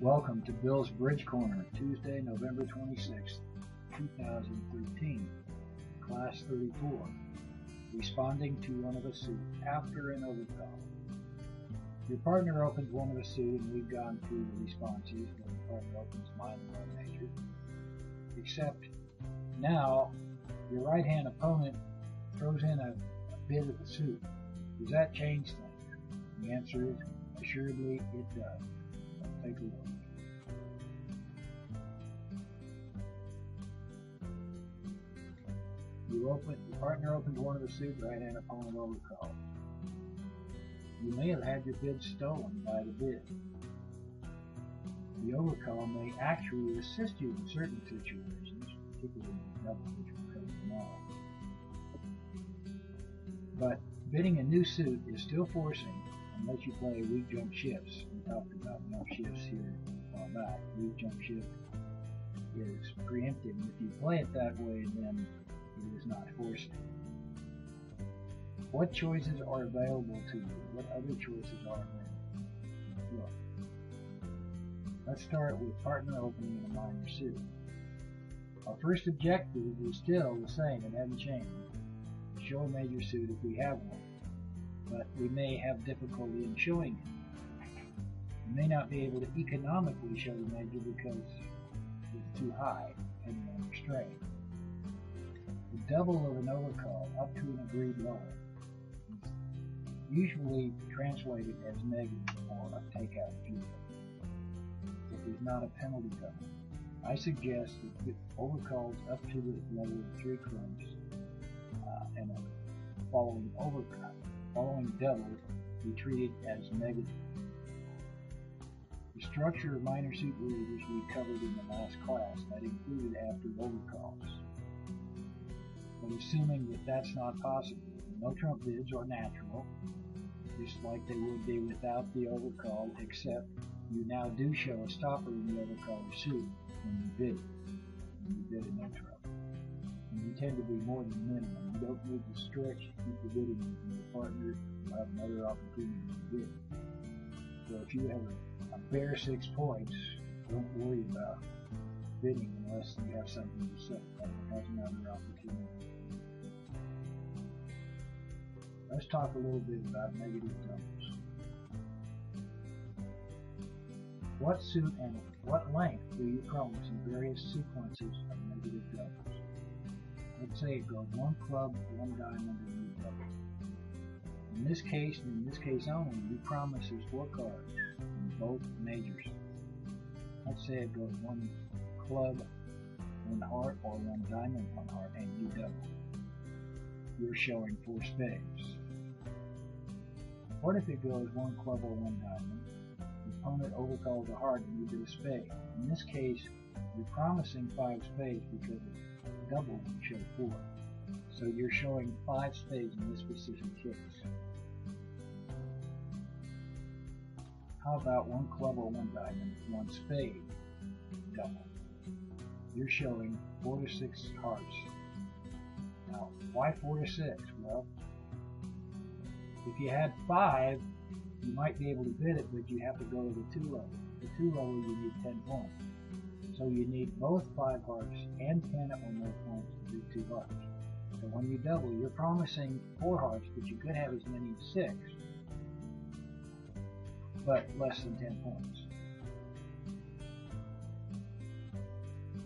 Welcome to Bill's Bridge Corner, Tuesday, November 26, 2013. Class 34. Responding to one of a suit after an overcall. Your partner opens one of a suit and we've gone through the responses when the partner opens minor or major. Except now your right hand opponent throws in a, a bid of the suit. Does that change things? The answer is assuredly it does. A look. You open, your partner opens one of the suit right hand opponent overcall. You may have had your bid stolen by the bid. The overcall may actually assist you in certain situations, particularly in double, which will cover tomorrow. But bidding a new suit is still forcing unless you play weak jump shifts. About jump shifts here while back. Weak jump shift is preempting. If you play it that way, then it is not forcing. What choices are available to you? What other choices are there? Look. Let's start with partner opening in a minor suit. Our first objective is still the same, it hasn't changed. Show a major suit if we have one but we may have difficulty in showing it. May not be able to economically show the major because it's too high, depending on your strain. The double of an overcall up to an agreed level is usually translated as negative or a takeout fuel. It is not a penalty double. I suggest that overcalls up to the level of three clubs uh, and a following overcut following double be treated as negative. The structure of minor waivers we covered in the last class that included after overcalls. But assuming that that's not possible, no trump bids are natural, just like they would be without the overcall, except you now do show a stopper in the overcall suit when you bid it, when you bid a no trump and you tend to be more than minimum. You don't need to stretch to keep the bidding and your partner will have another opportunity to bid. So if you have a, bare six points, don't worry about bidding unless you have something to say. That's another opportunity. Let's talk a little bit about negative doubles. What suit and what length do you promise in various sequences of negative doubles? let's say it goes one club, one diamond, and you double. In this case, in this case only, you promise us four cards in both majors. Let's say it goes one club, one heart, or one diamond, one heart, and you double. You're showing four spades. What if it goes one club or one diamond? The opponent overcalls a heart and you get a spade. In this case, you're promising five spades because double would show four. So you're showing five spades in this specific case. How about one club or one diamond, one spade, double? You're showing four to six hearts. Now, why four to six? Well, if you had five, you might be able to bid it, but you have to go to the two level. The two level, you need 10 points. So you need both 5 hearts and 10 or more points to do 2 hearts. So when you double, you're promising 4 hearts, but you could have as many as 6, but less than 10 points.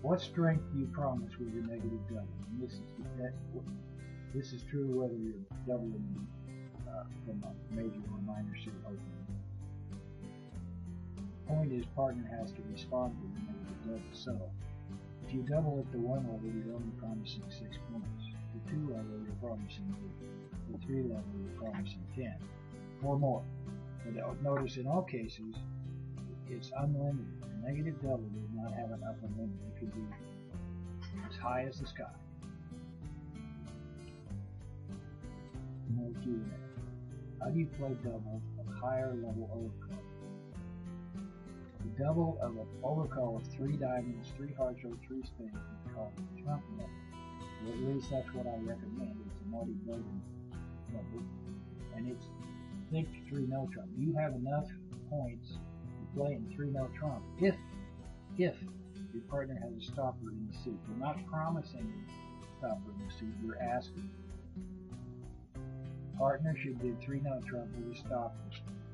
What strength do you promise with your negative double? And this is this is true whether you're doubling uh, from a major or minor suit opening. Point is, partner has to respond to the double. So if you double at the one level, you're only promising six points. The two level, you're promising eight. The three level, you're promising ten. Or more. But notice in all cases, it's unlimited. The negative double does not have an upper limit. It could be as high as the sky. No. How do you play double of higher level overcall? The double of an overcall of three diamonds, three hearts, or three spades is called a trump double. Or at least that's what I recommend. It's a Bowden double. And it's think three no trump. You have enough points to play in three note trump if if your partner has a stopper in the suit. You're not promising a stopper in the suit, you're asking. Partner should bid three note trump with a stopper.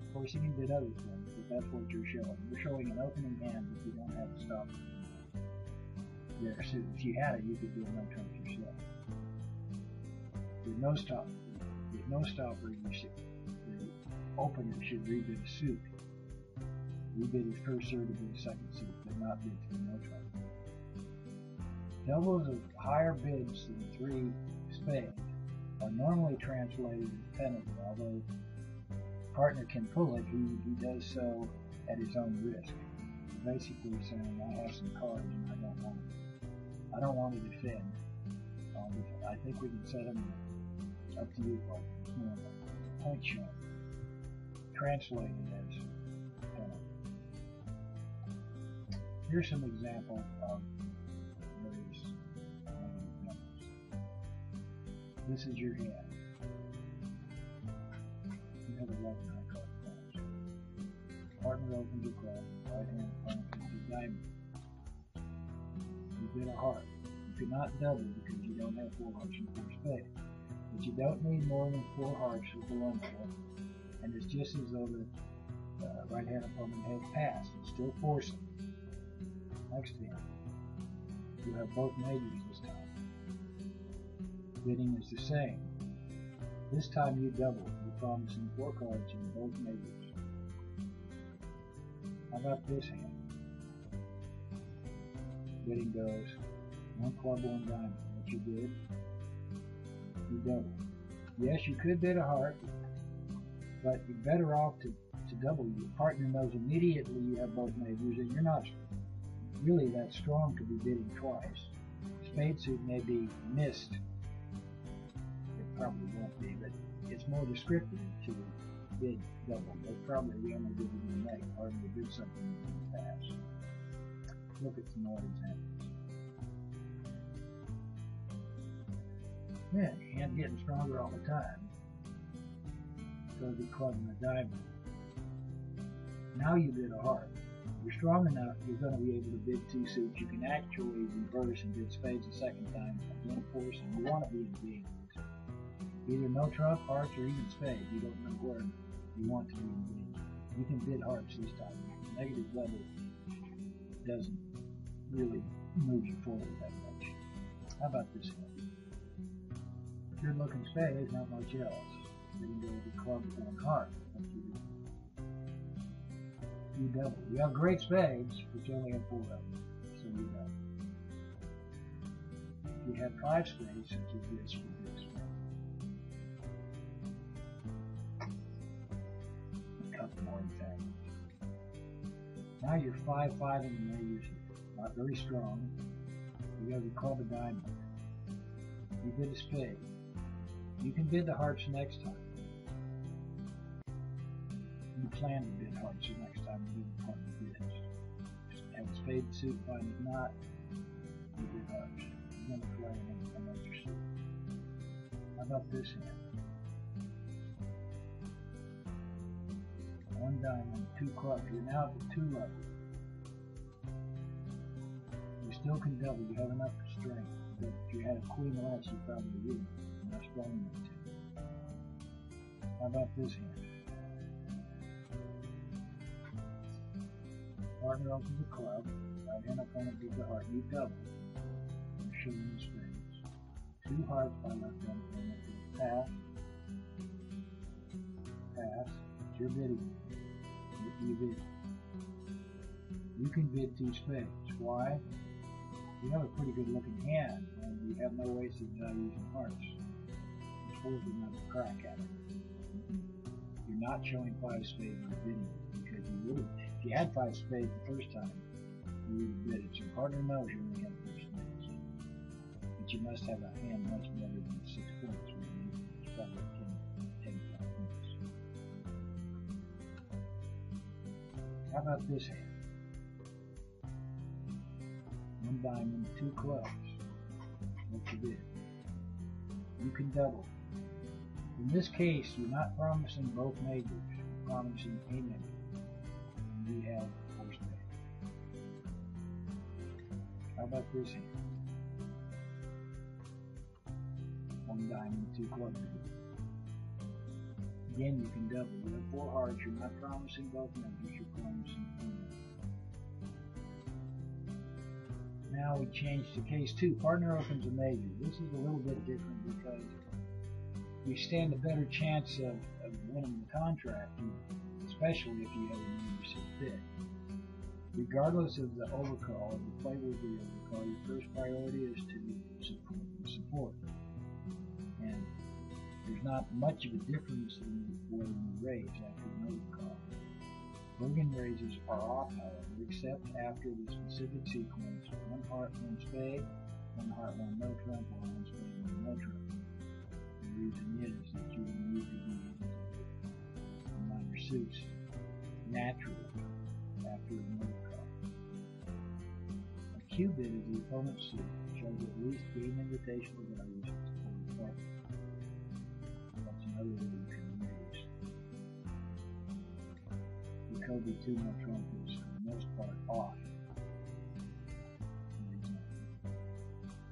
Of course you can bid other things, but that's what you're showing. You're showing an opening hand if you don't have a stopper. There, so if you had it, you could do a no trump yourself. With no stopper, with no stopper, you should, the opener should rebid a suit. Rebid his first serve to bid a second suit, but not bid three no trump. Doubles of higher bids than three spades are normally translated as penalty, although partner can pull it, he, he does so at his own risk. Basically saying, I have some cards and I don't want to, I don't want to defend. Um, I think we can set them up to you like you know, point showing, translated as penalty. Um, here's some examples of various um, numbers. This is your hand. You have 11 high card cards. Partner opens a club, right hand opens a diamond. You bid a heart. You cannot double because you don't have four hearts and four spades. But you don't need more than four hearts with the one and it's just as though the uh, right hand opponent has passed. It's still forcing. Next hand. You have both majors this time. Bidding is the same. This time you double. You're promising four cards in both majors. How about this hand? Bidding goes one club, one diamond. What you did, You double. Yes, you could bid a heart, but you're better off to, to double. Your partner knows immediately you have both majors, and you're not really that strong to be bidding twice. Spade suit may be missed. It probably won't be, but it's more descriptive to bid double. That's probably the only bid going to make. Partner did something in the past. Look at some more examples. Man, hand getting stronger all the time. So the club and the diamond. Now you bid a heart. You're strong enough, you're going to be able to bid two suits. You can actually reverse and bid spades a second time. Again, force, and you want to be in games. Either no trump, hearts, or even spades. You don't know where you want to be in games. You can bid hearts this time. Negative level doesn't really move you forward that much. How about this one? Good looking spades, not much else. The club one heart. What you do? You double. You have great spades, but you only have four of them. So you double. If you have five spades, this, you bid spade. A couple more examples. Now you're 5-5 in the majors, not very strong. You have the club of diamond. You bid a spade. You can bid the hearts next time. You plan to bid hearts the next time you bid the partner bids. Have a spade suit, find it not, you bid hearts. You're going to play in a major suit. How about this hand? One diamond, two clubs. You're now at the two level. You still can double. You have enough strength. But if you had a queen less, you probably would. You're not strong enough to. How about this hand? Partner opens a club. Right hand opponent gives a heart. You double. You're showing spades. Two hearts by left hand opponent. Pass. Pass. It's your bidding. You, bid. You can bid two spades. Why? You have a pretty good looking hand and you have no wasted value using hearts. It's worth another crack at it. You're not showing five spades in bidding because you would have, if you had five spades the first time, you would have bid it. Your partner knows you only have four spades. But you must have a hand much better than six points where you it's probably 10, 10 points. How about this hand? One diamond, two clubs. What you did. You can double. In this case, you're not promising both majors. You're promising a major. Have. How about this hand? One diamond, two clubs. Again, you can double. You have four hearts. You're not promising both numbers. You're promising one Now we change to case two. Partner opens a major. This is a little bit different because we stand a better chance of winning the contract, especially if you have a membership bid. Regardless of the overcall, of the flavor of the overcall, your first priority is to support. support. And there's not much of a difference in the way you raise after an overcall. Bergen raises are off, however, except after the specific sequence, one heart, one spade, one heart, one no trump, one combine naturally after a no. A cue bid is the opponent's suit, shows at least game invitational values for the partner. That's another way you can raise. The Jacoby 2 no trump is for the most part off.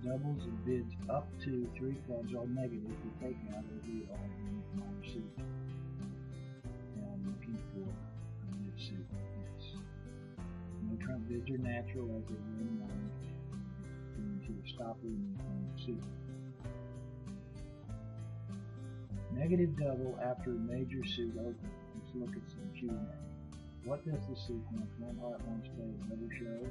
doubles and bids up to three clubs are negative to take out of the minor suit. Trump bids are natural as in a in minor suit. Negative double after a major suit open. Let's look at some Q&A. What does the sequence one heart, one spade never show?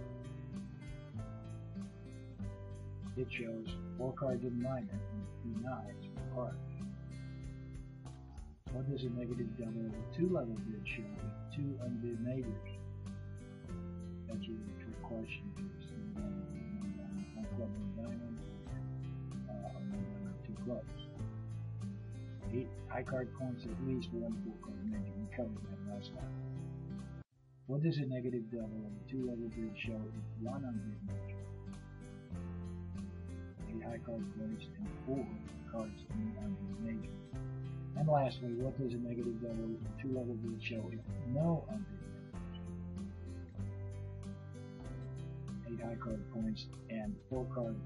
it shows four cards in minor and three nines for cards. What does a negative double of a two-level bid show two unbid majors? That's a really trick question. One club and diamond, uh, two clubs. Eight high card points at least one four card major. We covered that last time. What does a negative double of a two-level bid show with one unbid major? Eight high card points and four cards in the major. And lastly, what does a negative double two level bid show if no unbid High card points and four cards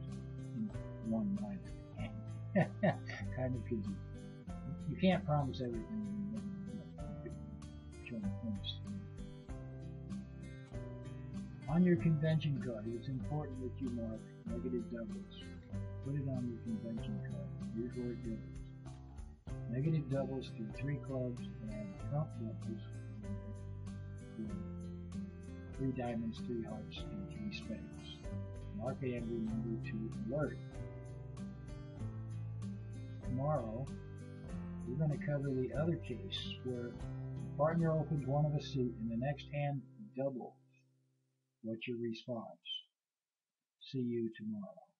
in one minor. kind of confusing. you. You can't promise everything. On your convention card, it's important that you mark negative doubles Put it on your convention card. Here's where it goes. Negative doubles through three clubs and trump doubles three diamonds, three hearts, and three spades. Mark and remember to alert. Tomorrow, we're going to cover the other case where the partner opens one of a suit and the next hand doubles. What's your response? See you tomorrow.